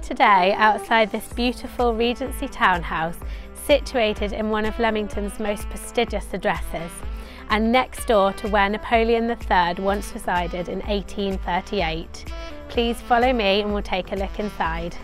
today outside this beautiful Regency townhouse situated in one of Leamington's most prestigious addresses and next door to where Napoleon III once resided in 1838. Please follow me and we'll take a look inside.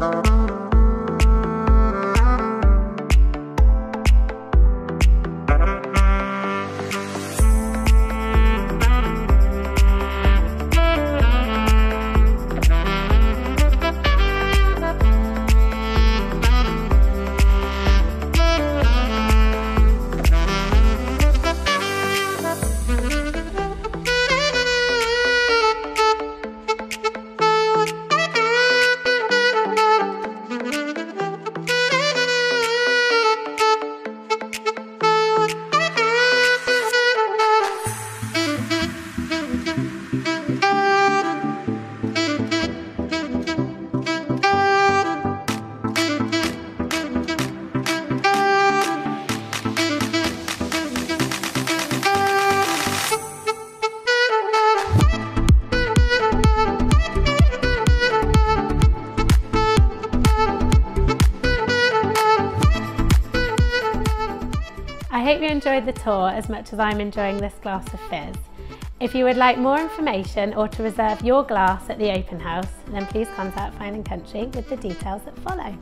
I hope you enjoyed the tour as much as I'm enjoying this glass of fizz. If you would like more information or to reserve your glass at the open house, then please contact Fine & Country with the details that follow.